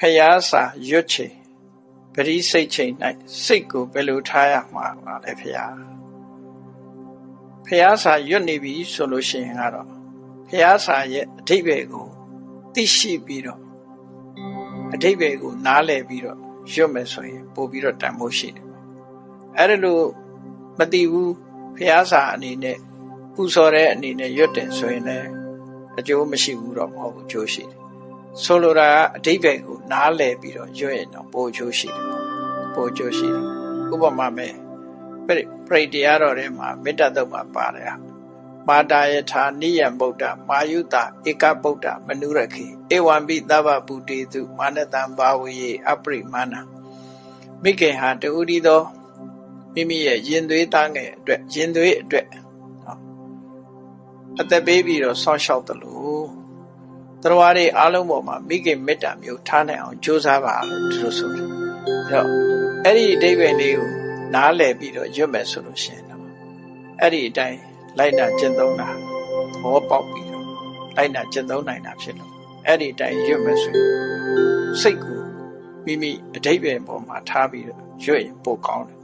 ဖျားစာရွတ်ချိန်ပရိစိတ်ချိန်၌စိတ်ကိုဘယ်လိုထားရမှာပါလဲဖျားဖျားစာရွတ်နေပြီဆိုလို့ရှိရင်ကတော့ဖျားစာရဲ့အဓိပ္ပာယ်ကိုသိရှိပြီးတော့အဓိပ္ပာယ်ကိုနားလည်ပြီးတော့ရွတ်မယ်ဆိုရင်ပို့ပြီးတော့တန်ဖိုးရှိတယ်အဲ့ဒါလို့မသိဘူးဖျားစာအနေနဲ့ပူဇော်တဲ့အနေနဲ့ရွတ်တယ်ဆိုရင်လည်းအကျိုးမရှိဘူးတော့မဟုတ်ဘူးအကျိုးရှိတယ် ဆိုလိုတာကအဓိပ္ပာယ်ကိုနားလည်ပြီးတော့ရွတ်ရင်တော့ပိုအကျိုးရှိတယ်ပိုအကျိုးရှိတယ်ဥပမာမဲ့ပရိတရားတော်ထဲမှာမေတ္တာတုတ်မှာပါတယ်မာတာယထာနိယံဗုဒ္ဓမာယုတဧကဗုဒ္ဓမနုရခေဧဝံပိသဗ္ဗဗုတေတုမာနတံဘာဝေအပရိမာဏမိကေဟာတူရီသောမိမိရဲ့ရင်သွေးသားငယ်အတွက်ရင်သွေးအတွက်အသက်ပေးပြီးတော့ဆောင်းလျှောက်တယ်လို့ တရားတွေအားလုံးပေါ်မှာမိခင်မေတ္တာမျိုးထားနိုင်အောင်ကြိုးစားပါလို့သူတို့ဆိုတယ်။အဲတော့အဲ့ဒီအဓိပ္ပာယ်လေးကိုနားလည်ပြီးတော့ရွတ်မယ်ဆိုလို့ရှိရင်တော့အဲ့ဒီအတိုင်းလိုက်နာကျင့်သုံးတာဘောပေါက်ပြီးတော့လိုက်နာကျင့်သုံးနိုင်တာဖြစ်လို့အဲ့ဒီအတိုင်းရွတ်မယ်ဆိုရင်စိတ်ကိုမိမိအဓိပ္ပာယ်ပေါ်မှာထားပြီးတော့ရွတ်ရင်ပိုကောင်းတယ်